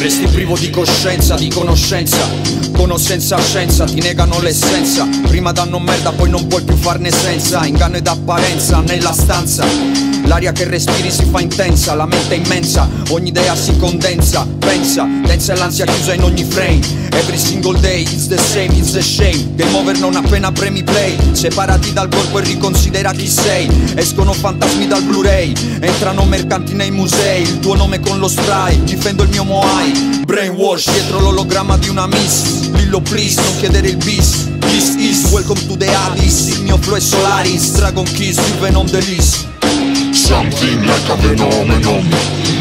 Resti privo di coscienza, di conoscenza. Conoscenza scienza, ti negano l'essenza. Prima danno merda, poi non puoi più farne senza. Inganno ed apparenza nella stanza L'aria che respiri si fa intensa, la mente è immensa Ogni idea si condensa, pensa Densa l'ansia chiusa in ogni frame. Every single day it's the same, it's the shame. Game over non appena premi play. Separati dal corpo e riconsidera chi sei. Escono fantasmi dal Blu-ray. Entrano mercanti nei musei. Il tuo nome con lo spray. Difendo il mio Moai. Brainwash dietro l'ologramma di una miss. Lillo please, non chiedere il bis. This is welcome to the abyss. Il mio flow è Solaris. Dragon Kiss, il Venom the list Something like a phenomenon.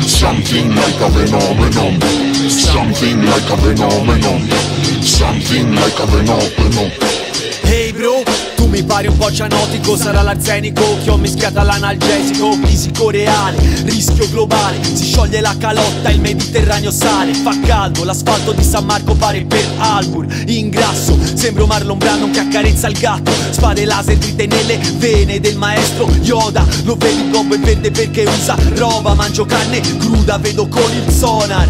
Something like a phenomenon. Something like a phenomenon. Something like a phenomenon. Pari un po' cianotico Sarà l'arsenico che ho mischiato all'analgesico Fisico reale, rischio globale Si scioglie la calotta, il Mediterraneo sale Fa caldo, l'asfalto di San Marco pare per Albur Ingrasso, sembro Marlon Brando che accarezza il gatto Spade laser dritte nelle vene del maestro Yoda Lo vedi il gobbo è verde perché usa roba Mangio carne cruda, vedo con il sonar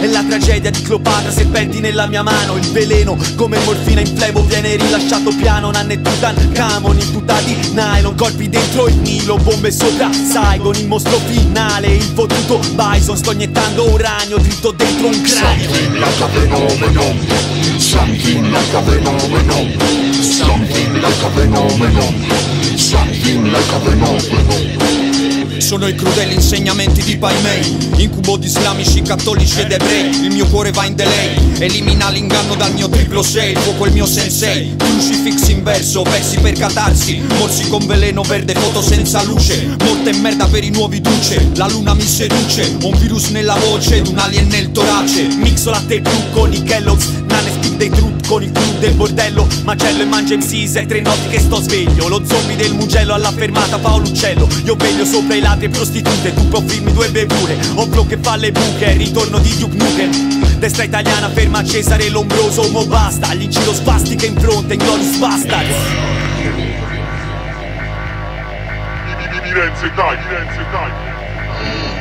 è la tragedia di Cleopatra, serpenti nella mia mano Il veleno come morfina in flebo viene rilasciato piano Nanne Tutankhamon in tuta di nylon Corpi dentro il Nilo, bombe sopra Saigon Il mostro finale, il fottuto Bison Sto iniettando uranio dritto dentro un cranio Something like a phenomenon. Something like a phenomenon. Something like a phenomenon. Something like a phenomenon. Sono i crudeli insegnamenti di Pai Mei. Incubo di islamici, cattolici ed ebrei. Il mio cuore va in delay. Elimina l'inganno dal mio triplo 6 Il fuoco è il mio sensei. Crucifix inverso, versi per catarsi. Morsi con veleno verde, foto senza luce. Morte e merda per i nuovi duce. La luna mi seduce. Un virus nella voce ed un alien nel torace. Mixo latte blu con i Kellogg's Nane dei truth con il clou del bordello Macello e mangia MCs è tre notti che sto sveglio Lo zombie del Mugello alla fermata Paolo Uccello Io veglio sopra i ladri e prostitute Tu profilmi due bevure Ho flow che fa le buche Ritorno di Duke Nukem Destra italiana ferma Cesare Lombroso Mo basta Gli incilo spastica in fronte Inglorious Bastards Firenze, dai, Firenze, dai.